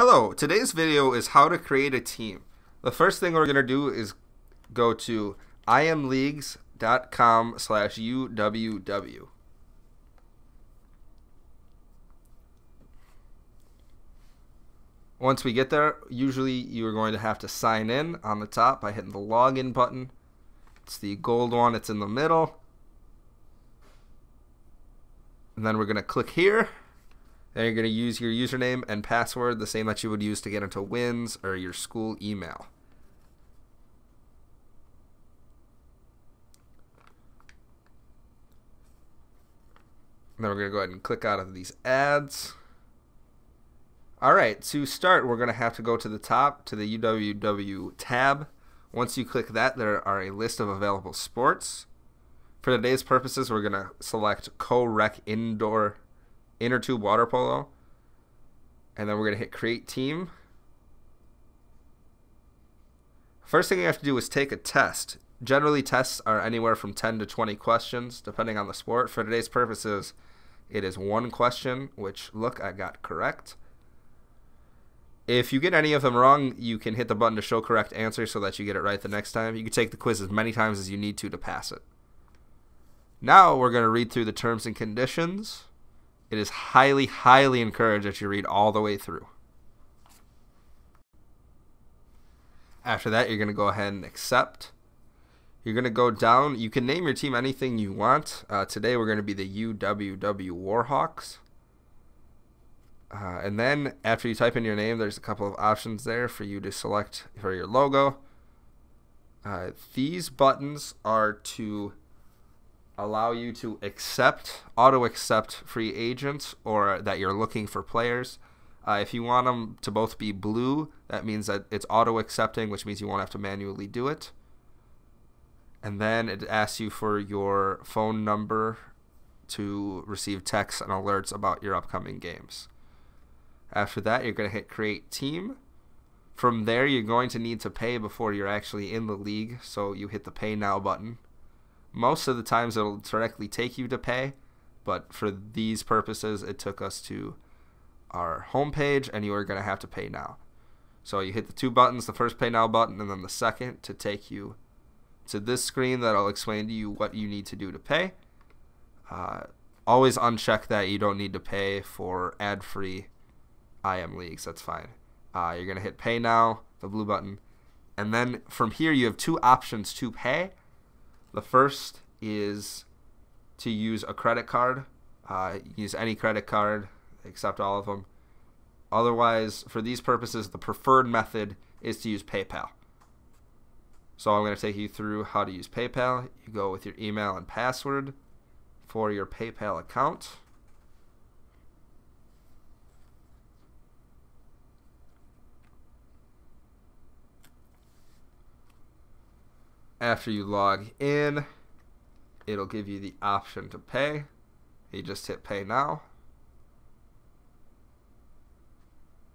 Hello, today's video is how to create a team. The first thing we're going to do is go to imleagues.com slash UWW. Once we get there, usually you're going to have to sign in on the top by hitting the login button. It's the gold one, it's in the middle. And then we're going to click here. Then you're going to use your username and password, the same that you would use to get into WINS or your school email. Then we're going to go ahead and click out of these ads. All right, to start, we're going to have to go to the top to the UWW tab. Once you click that, there are a list of available sports. For today's purposes, we're going to select Co-Rec Indoor Inner Tube Water Polo. And then we're going to hit Create Team. First thing you have to do is take a test. Generally, tests are anywhere from 10 to 20 questions, depending on the sport. For today's purposes, it is one question, which, look, I got correct. If you get any of them wrong, you can hit the button to show correct answer so that you get it right the next time. You can take the quiz as many times as you need to to pass it. Now we're going to read through the terms and conditions. It is highly, highly encouraged that you read all the way through. After that, you're going to go ahead and accept. You're going to go down. You can name your team anything you want. Uh, today, we're going to be the UWW Warhawks. Uh, and then after you type in your name, there's a couple of options there for you to select for your logo. Uh, these buttons are to allow you to accept, auto accept free agents or that you're looking for players. Uh, if you want them to both be blue, that means that it's auto accepting, which means you won't have to manually do it. And then it asks you for your phone number to receive texts and alerts about your upcoming games. After that, you're going to hit create team. From there, you're going to need to pay before you're actually in the league, so you hit the pay now button. Most of the times it'll directly take you to pay, but for these purposes, it took us to our homepage and you are going to have to pay now. So you hit the two buttons, the first pay now button, and then the second to take you to this screen that I'll explain to you what you need to do to pay. Uh, always uncheck that you don't need to pay for ad-free IM leagues. That's fine. Uh, you're going to hit pay now, the blue button. And then from here, you have two options to pay. The first is to use a credit card. Uh, use any credit card, accept all of them. Otherwise, for these purposes, the preferred method is to use PayPal. So I'm going to take you through how to use PayPal. You go with your email and password for your PayPal account. After you log in, it'll give you the option to pay. You just hit pay now.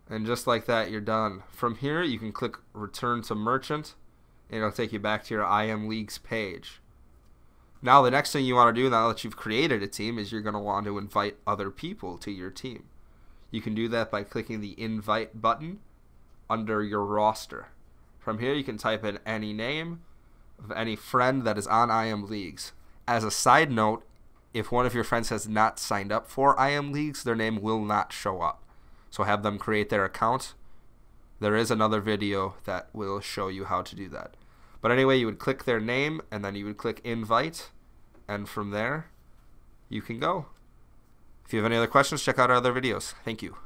And just like that, you're done. From here, you can click return to merchant and it'll take you back to your IM Leagues page. Now, the next thing you want to do now that you've created a team is you're going to want to invite other people to your team. You can do that by clicking the invite button under your roster. From here, you can type in any name of any friend that is on IM Leagues. As a side note, if one of your friends has not signed up for IM Leagues, their name will not show up. So have them create their account. There is another video that will show you how to do that. But anyway, you would click their name and then you would click invite and from there you can go. If you have any other questions, check out our other videos. Thank you.